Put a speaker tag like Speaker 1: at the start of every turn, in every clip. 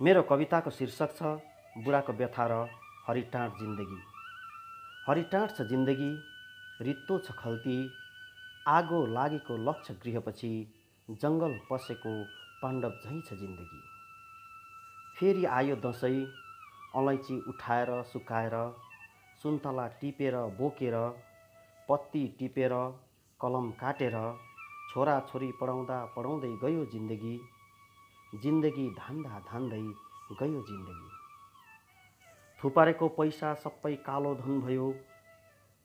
Speaker 1: मेरो कविताको शीर्षक छ बुढाको व्यथा र हरिटाँट जिन्दगी। हरिटाँट छ जिन्दगी रित्तो छ खल्ती आगो लागेको लक्ष्य गृहपछि जङ्गल पसेको पाण्डव झैँ छ जिन्दगी। फेरि आयो दसैँ अलैँची उठाएर सुकाएर सुन्तला टिपेर बोकेर पत्ती टिपेर कलम काटेर छोराछोरी पढाउँदा पढाउँदै गयो जिन्दगी। जिन्दगी धान्दा धान्दै गयो जिन्दगी। थुपारेको पैसा सबै कालो धन भयो।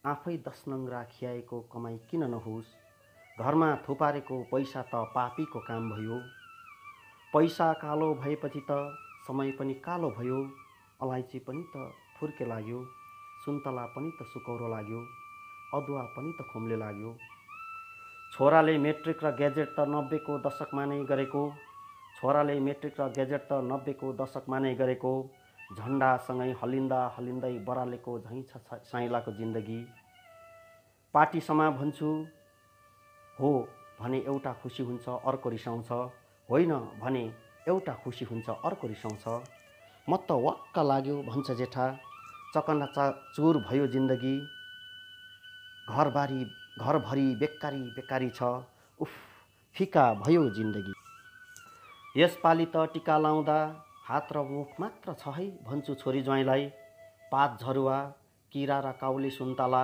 Speaker 1: आफै दस नङ्ग्रा खियाएको कमाइ किन नहोस्? घरमा थुपारेको पैसा त पापीको काम भयो। पैसा कालो भएपछि त समय पनि कालो भयो। अलैँची पनि त फुर्के लाग्यो। सुन्तला पनि त सुकौरो लाग्यो। अदुवा पनि त खुम्ले लाग्यो। छोराले मेट्रिक र ग्याजेट त नब्बेको दशकमा नै गरेको। छोराले मेट्रिक र ग्याजेट त नब्बेको दशकमा नै गरेको झन्डासँगै हलिँदा हलिँदै बरालेको झैँ छ साइलाको जिन्दगी। पार्टीसम्म भन्छु हो भने एउटा खुसी हुन्छ अर्को रिसाउँछ। होइन भने एउटा खुसी हुन्छ अर्को रिसाउँछ। म त वाक्क लाग्यो भन्छ जेठा। चकनाचा चुर भयो जिन्दगी। घरबारी घरभरि बेकारी बेकारी छ। उफ फिका भयो जिन्दगी। यसपालि त टिका लाउँदा हात र मुख मात्र छ है भन्छु छोरी ज्वाइँलाई। पात झरुवा किरा र काउली सुन्तला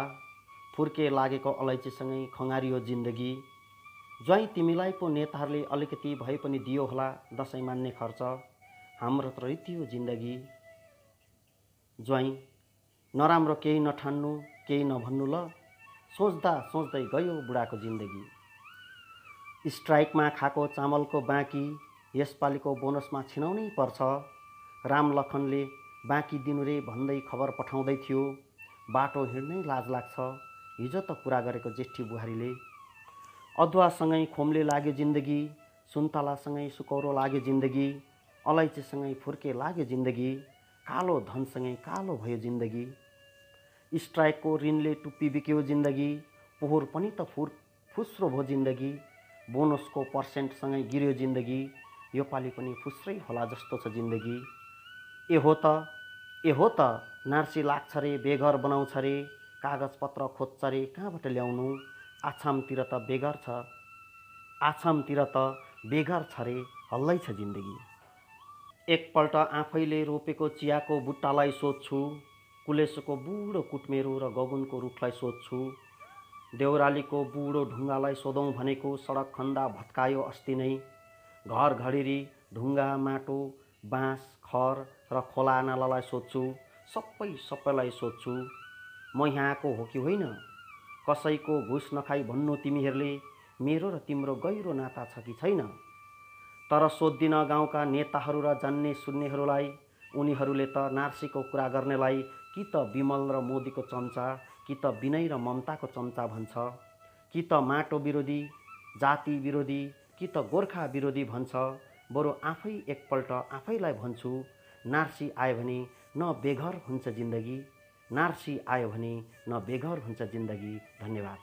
Speaker 1: फुर्के लागेको अलैँचीसँगै खङ्गारियो जिन्दगी। ज्वाइँ तिमीलाई पो नेताहरूले अलिकति भए पनि दियो होला दसैँ मान्ने खर्च। हाम्रो त रित्यो जिन्दगी। ज्वाइँ नराम्रो केही नठान्नु केही नभन्नु ल। सोच्दा सोच्दै गयो बुढाको जिन्दगी। स्ट्राइकमा खाएको चामलको बाँकी यसपालिको बोनसमा छिनाउनै पर्छ। राम लखनले बाँकी दिनु रे भन्दै खबर पठाउँदै थियो। बाटो हिँड्नै लाज लाग्छ। हिजो त कुरा गरेको जेठी बुहारीले। अदुवासँगै खोम्ले लाग्यो जिन्दगी सुन्तलासँगै सुकौरो लाग्यो जिन्दगी अलैँचीसँगै फुर्के लाग्यो जिन्दगी कालो धनसँगै कालो भयो जिन्दगी। स्ट्राइकको ऋणले टुप्पी बिक्यो जिन्दगी पोहोर पनि त फुर फुस्रो भयो जिन्दगी बोनसको पर्सेन्टसँगै गिर्यो जिन्दगी। योपालि पनि फुस्रै होला जस्तो छ जिन्दगी। ए हो त ए हो त नार्सी लाग्छ रे बेघर बनाउँछ रे कागजपत्र खोज्छ रे कहाँबाट ल्याउनु? आछामतिर त बेघर छ। आछामतिर त बेघर छ रे हल्लै छ जिन्दगी। एकपल्ट आफैले रोपेको चियाको बुट्टालाई सोध्छु कुलेसोको बुढो कुटमेरो र गगुनको रुखलाई सोध्छु देउरालीको बुढो ढुङ्गालाई सोधौँ भनेको सडक खन्दा भत्कायो अस्ति नै। घर घडेरी ढुङ्गा माटो बाँस खर र खोला नालालाई सोध्छु। सबै सबैलाई सोध्छु म यहाँको हो कि होइन? कसैको घुस नखाई भन्नु तिमीहरूले? मेरो र तिम्रो गहिरो नाता छ कि छैन? तर सोद्धिन गाउँका नेताहरू र जान्ने सुन्नेहरूलाई उनीहरूले त नार्सीको कुरा गर्नेलाई कि त विमल र मोदीको चम्चा कि त विनय र ममताको चम्चा भन्छ? कि त माटो विरोधी जाति विरोधी कि त गोर्खा विरोधी भन्छ बरु आफै एकपल्ट आफैलाई भन्छु नार्सी आयो भने न बेघर हुन्छ जिन्दगी नार्सी आयो भने न बेघर हुन्छ जिन्दगी धन्यवाद।